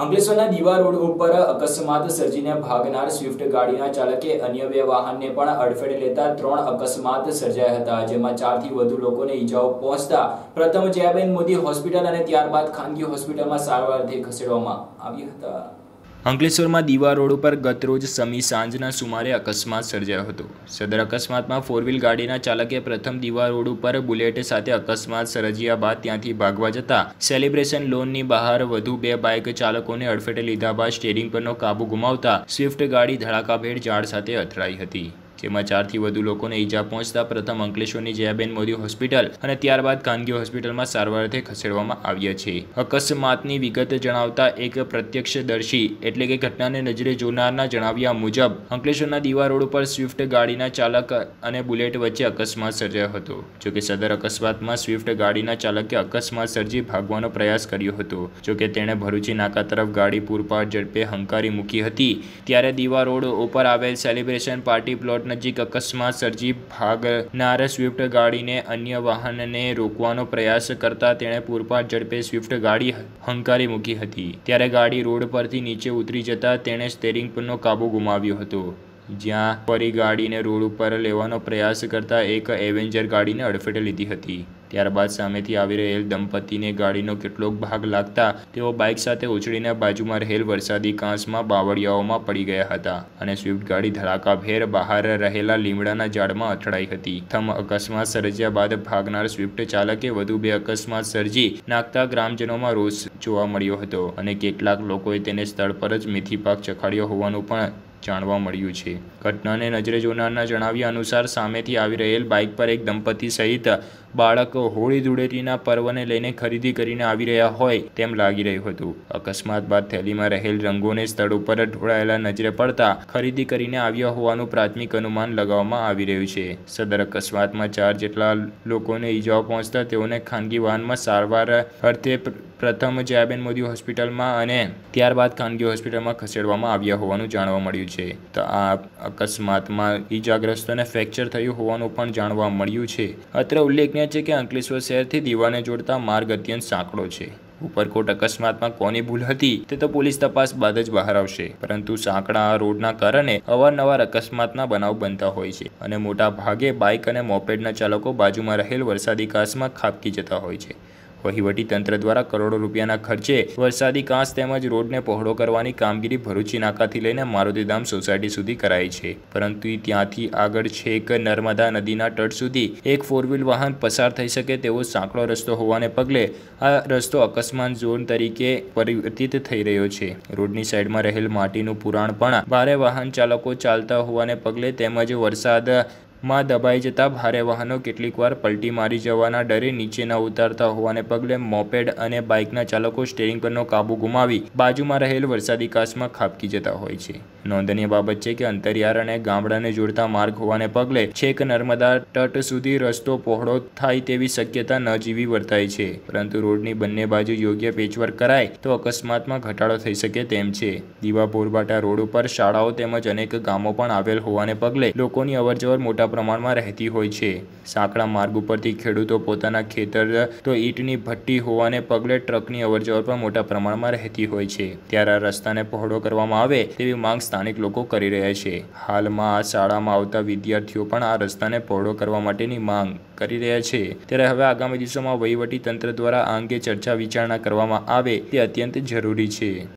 અંકલેશ્વરના દીવા રોડ ઉપર અકસ્માત સર્જીને ભાગનાર સ્વિફ્ટ ગાડીના ચાલકે અન્ય બે વાહનને પણ અડફેટે લેતા ત્રણ અકસ્માત સર્જાયા હતા, જેમાં ચારથી વધુ લોકોને ઈજાઓ પહોંચતા પ્રથમ જયાબેન મોદી હોસ્પિટલ અને ત્યારબાદ ખાનગી હોસ્પિટલમાં સારવારથી ખસેડવામાં આવ્યા હતા. અંકલેશ્વરમાં દીવા રોડ ઉપર ગતરોજ સમી સાંજના સુમારે અકસ્માત સર્જાયો હતો. સદર અકસ્માતમાં ફોર વ્હીલ ગાડીના ચાલકે પ્રથમ દીવા રોડ ઉપર બુલેટ સાથે અકસ્માત સર્જ્યા બાદ ત્યાંથી ભાગવા જતા સેલિબ્રેશન લોનની બહાર વધુ બે બાઇક ચાલકોને અડફેટે લીધા બાદ સ્ટેરિંગ પરનો કાબુ ગુમાવતા સ્વિફ્ટ ગાડી ધડાકાભેર ઝાડ સાથે અથડાઈ હતી. જેમાં ચારથી વધુ લોકોને ઈજા પહોંચતા પ્રથમ અંકલેશ્વરની જયાબેન મોદી હોસ્પિટલ અને ત્યારબાદ ખાનગી હોસ્પિટલમાં સારવારથી ખસેડવામાં આવ્યા છે. અકસ્માતની વિગત જણાવતા એક પ્રત્યક્ષદર્શી એટલે કે ઘટનાને નજરે જોનારના જણાવ્યા મુજબ, અંકલેશ્વરના દીવા રોડ ઉપર સ્વિફ્ટ ગાડીના ચાલક અને બુલેટ વચ્ચે અકસ્માત સર્જાયો હતો. જોકે સદર અકસ્માતમાં સ્વિફ્ટ ગાડીના ચાલકે અકસ્માત સર્જી ભાગવાનો પ્રયાસ કર્યો હતો. જોકે તેણે ભરૂચી નાકા તરફ ગાડી પૂરપાટ ઝડપે હંકારી મૂકી હતી. ત્યારે દીવા રોડ ઉપર આવેલ સેલિબ્રેશન પાર્ટી પ્લોટ નજીક અકસ્માત સર્જી ભાગનાર સ્વિફ્ટ ગાડીને અન્ય વાહનને રોકવાનો પ્રયાસ કરતા તેણે પૂરપાટ ઝડપે સ્વિફ્ટ ગાડી હંકારી મૂકી હતી. ત્યારે ગાડી રોડ પરથી નીચે ઉતરી જતા તેણે સ્ટેરિંગ પરનો કાબુ ગુમાવ્યો હતો. જ્યાં ફરી ગાડીને રોડ ઉપર લેવાનો પ્રયાસ કરતા એક એવેન્જર ગાડીને અડફેટે લીધી હતી. ત્યારબાદ સામેથી આવી રહેલ દંપતીને ગાડીનો કેટલોક ભાગ લાગતા તેઓ બાઇક સાથે ઉછળીને બાજુમાં રહેલ વરસાદી કાંસમાં બાવળિયાઓમાં પડી ગયા હતા અને સ્વિફ્ટ ગાડી ધડાકાભેર બહાર રહેલા લીમડાના ઝાડમાં અથડાઈ હતી. પ્રથમ અકસ્માત સર્જ્યા બાદ ભાગનાર સ્વિફ્ટ ચાલકે વધુ બે અકસ્માત સર્જી નાખતા ગ્રામજનોમાં રોષ જોવા મળ્યો હતો અને કેટલાક લોકોએ તેને સ્થળ પર જ મેથી પાક ચખાડ્યો હોવાનું પણ જાણવા મળ્યું છે. ઘટનાને નજરે જોનારના જણાવ્યા અનુસાર સામેથી આવી રહેલ બાઇક પર એક દંપતી સહિત બાળક હોળી ધૂળેટીના પર્વને લઈને ખરીદી કરીને આવી રહ્યા હોય તેમ લાગી રહ્યું હતું. અકસ્માત બાદ થેલીમાં રહેલ રંગોને સ્થળ ઉપર ઢોળાયેલા નજરે પડતા ખરીદી કરીને આવ્યા હોવાનું પ્રાથમિક અનુમાન લગાવવામાં આવી રહ્યું છે. સદર અકસ્માતમાં ચાર જેટલા લોકોને ઈજાઓ પહોંચતા તેઓને ખાનગી વાહનમાં સારવાર અર્થે પ્રથમ જયાબેન મોદી હોસ્પિટલમાં અને ત્યારબાદ ખાનગી હોસ્પિટલમાં ખસેડવામાં આવ્યા હોવાનું જાણવા મળ્યું છે. તો આ અકસ્માતમાં ઈજાગ્રસ્તોને ફ્રેક્ચર થયું હોવાનું પણ જાણવા મળ્યું છે. અત્રે ઉલ્લેખનીય છે કે અંકલેશ્વર શહેરથી દીવાને જોડતા માર્ગ અત્યંત સાંકડો છે. ઉપરકોટ અકસ્માતમાં કોની ભૂલ હતી તે તો પોલીસ તપાસ બાદ જ બહાર આવશે. પરંતુ સાંકડા રોડના કારણે અવારનવાર અકસ્માતના બનાવ બનતા હોય છે અને મોટા ભાગે બાઇક અને મોપેડના ચાલકો બાજુમાં રહેલ વરસાદી કાસમાં ખાબકી જતા હોય છે. વહીવટી તંત્ર દ્વારા કરોડો રૂપિયાના ખર્ચે વરસાદી કાંસ તેમજ રોડને પહોળો કરવાની કામગીરી ભરૂચી નાકાથી લઈને મારુતિધામ સોસાયટી સુધી કરાઈ છે. પરંતુ ત્યાંથી આગળ છેક નર્મદા નદીના તટ સુધી એક ફોર વ્હીલ વાહન પસાર થઈ શકે તેવો સાંકડો રસ્તો હોવાને પગલે આ રસ્તો અકસ્માત ઝોન તરીકે પરિવર્તિત થઈ રહ્યો છે. રોડની સાઈડમાં રહેલ માટીનું પુરાણ પણ ભારે વાહન ચાલકો ચાલતા હોવાને પગલે તેમજ વરસાદ માં દબાઈ જતાં ભારે વાહનો કેટલીકવાર પલટી મારી જવાના ડરે નીચે ન ઉતારતા હોવાને પગલે મોપેડ અને બાઇકના ચાલકો સ્ટેરિંગ પરનો કાબુ ગુમાવી બાજુમાં રહેલ વરસાદી કાચમાં ખાબકી જતા હોય છે. નોંધનીય બાબત છે કે અંતરિયાળ અને ગામડાને જોડતા માર્ગ હોવાને પગલે છેક નર્મદા તટ સુધી રસ્તો પહોળો થાય તેવી શક્યતા નજીવી જીવી વર્તાય છે. પરંતુ રોડની બંને બાજુ યોગ્ય પેચવર્ક કરાય તો અકસ્માતમાં ઘટાડો થઈ શકે તેમ છે. દીવા પોરબાટા રોડ ઉપર શાળાઓ તેમજ અનેક ગામો પણ આવેલ હોવાને પગલે લોકોની અવરજવર મોટા પ્રમાણમાં રહેતી હોય છે. સાંકડા માર્ગ ઉપરથી ખેડૂતો પોતાના ખેતર તો ઈંટની ભઠ્ઠી હોવાને પગલે ટ્રકની અવરજવર પણ મોટા પ્રમાણમાં રહેતી હોય છે. ત્યારે આ રસ્તાને પહોળો કરવામાં આવે તેવી માંગ સ્થાનિક લોકો કરી રહ્યા છે. હાલમાં આ શાળામાં આવતા વિદ્યાર્થીઓ પણ આ રસ્તાને પહોળો કરવા માટેની માંગ કરી રહ્યા છે. ત્યારે હવે આગામી દિવસોમાં વહીવટી તંત્ર દ્વારા આ અંગે ચર્ચા વિચારણા કરવામાં આવે તે અત્યંત જરૂરી છે.